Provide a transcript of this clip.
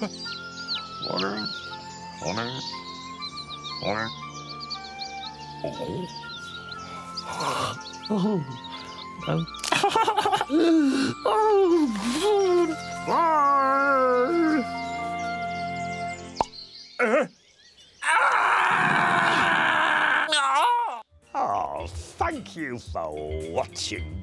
Water. Water. Water. Oh. Oh. Oh. oh. Oh, thank you for watching.